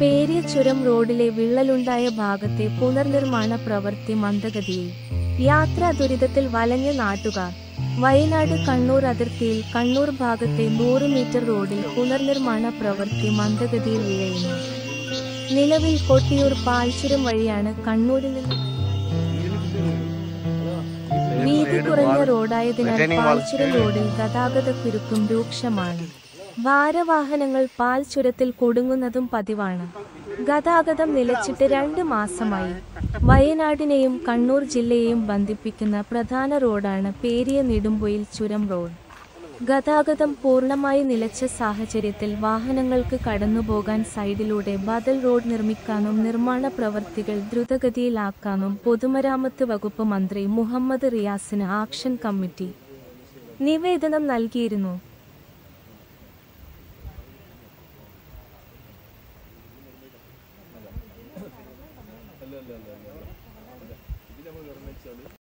പേരിയ ചുരം റോഡിലെ വിള്ളലുണ്ടായ ഭാഗത്തെ പുനർനിർമ്മാണ പ്രവൃത്തി മന്ദഗതിയിൽ. യാത്രാ ദുരിതത്തിൽ വലഞ്ഞ നാട്ടുകാർ. വയനാട് കണ്ണൂർ അതിർത്തിയിൽ കണ്ണൂർ ഭാഗത്തെ നൂറ് മീറ്റർ റോഡിൽ പുനർനിർമ്മാണ പ്രവൃത്തി മന്ദഗതിയിൽ വിഴയുന്നു നിലവിൽ കൊട്ടിയൂർ പാൽച്ചുരം വഴിയാണ് കണ്ണൂരിൽ നിന്ന് വീതി കുറഞ്ഞ റോഡായതിനാൽ പാൽച്ചുരം റോഡിൽ ഗതാഗതക്കുരുക്കും രൂക്ഷമാണ്. ഭാരവാഹനങ്ങൾ പാൽ ചുരത്തിൽ കുടുങ്ങുന്നതും പതിവാണ്. ഗതാഗതം നിലച്ചിട്ട് രണ്ട് മാസമായി. വയനാടിനെയും കണ്ണൂർ ജില്ലയെയും ബന്ധിപ്പിക്കുന്ന പ്രധാന റോഡാണ് പേരിയ നെടുമ്പൊയിൽ ചുരം റോഡ്. ഗതാഗതം പൂർണമായി നിലച്ച സാഹചര്യത്തിൽ വാഹനങ്ങൾക്ക് കടന്നുപോകാൻ സൈഡിലൂടെ ബദൽ റോഡ് നിർമ്മിക്കാനും നിർമ്മാണ പ്രവൃത്തികൾ ദ്രുതഗതിയിലാക്കാനും പൊതുമരാമത്ത് വകുപ്പ് മന്ത്രി മുഹമ്മദ് റിയാസിന് ആക്ഷൻ കമ്മിറ്റി നിവേദനം നൽകിയിരുന്നു. ಇಲ್ಲ ಇಲ್ಲ ಇಲ್ಲ